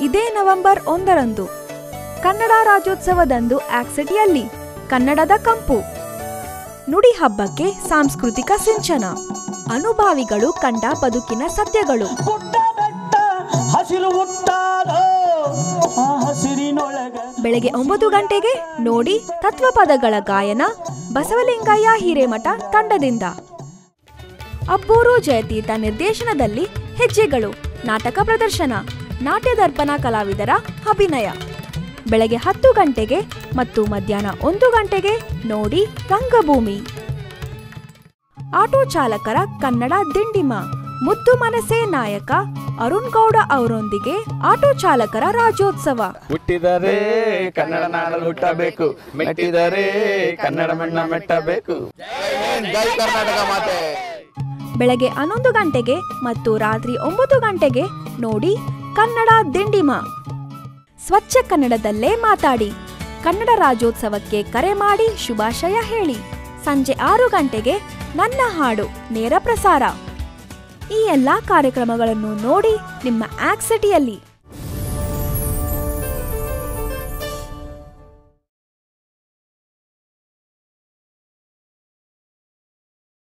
ಇದೇ ನವೆಂಬರ್ ಒಂದರಂದು. ಕನ್ನಡ ರಾಜ್ಯೋತ್ಸವದಂದು ಆಕ್ಸಿಟಿಯಲ್ಲಿ ಕನ್ನಡದ ಕಂಪು. ನುಡಿ ಹಬ್ಬಕ್ಕೆ ಸಾಂಸ್ಕೃತಿಕ ಸಿಂಚನ. ಅನುಭಾವಿಗಳು ಕಂಡ ಬದುಕಿನ ಸತ್ಯಗಳು. ಬೆಳಗ್ಗೆ ಒಂಬತ್ತು ಗಂಟೆಗೆ ನೋಡಿ ತತ್ವಪದಗಳ ಗಾಯನ ಬಸವಲಿಂಗಯ್ಯ ಹಿರೇಮಠ ತಂಡದಿಂದ. ಅಬ್ಬೂರು ಜಯತೀರ್ಥ ನಿರ್ದೇಶನದಲ್ಲಿ ಹೆಜ್ಜೆಗಳು ನಾಟಕ ಪ್ರದರ್ಶನ. ನಾಟ್ಯ ದರ್ಪಣ ಕಲಾವಿದರ ಅಭಿನಯ. ಬೆಳಗ್ಗೆ ಹತ್ತು ಗಂಟೆಗೆ ಮತ್ತು ಮಧ್ಯಾಹ್ನ ಒಂದು ಗಂಟೆಗೆ ನೋಡಿ ರಂಗಭೂಮಿ. ಆಟೋ ಚಾಲಕರ ಕನ್ನಡ ದಿಂಡಿಮ. ಮುದ್ದು ಮನಸೆ ನಾಯಕ ಅರುಣ್ ಗೌಡ ಅವರೊಂದಿಗೆ ಆಟೋ ಚಾಲಕರ ರಾಜ್ಯೋತ್ಸವ. ಹುಟ್ಟಿದರೆ ಕನ್ನಡ ನಾಡಲು ಹುಟ್ಟಬೇಕು. ಮೆಟ್ಟಿದರೆ ಕನ್ನಡ ಮಣ್ಣ ಮೆಟ್ಟಬೇಕು. ಜೈ ಕರ್ನಾಟಕ ಮಾತೆ. ಬೆಳಗ್ಗೆ ಹನ್ನೊಂದು ಗಂಟೆಗೆ ಮತ್ತು ರಾತ್ರಿ ಒಂಬತ್ತು ಗಂಟೆಗೆ ನೋಡಿ ಕನ್ನಡ ದಿಂಡಿಮ. ಸ್ವಚ್ಛ ಕನ್ನಡದಲ್ಲೇ ಮಾತಾಡಿ. ಕನ್ನಡ ರಾಜ್ಯೋತ್ಸವಕ್ಕೆ ಕರೆ ಮಾಡಿ ಶುಭಾಶಯ ಹೇಳಿ. ಸಂಜೆ ಆರು ಗಂಟೆಗೆ ನನ್ನ ಹಾಡು ನೇರ ಪ್ರಸಾರ. ಈ ಎಲ್ಲಾ ಕಾರ್ಯಕ್ರಮಗಳನ್ನು ನೋಡಿ ನಿಮ್ಮ ಆಕ್ಸಿಟಿಯಲ್ಲಿ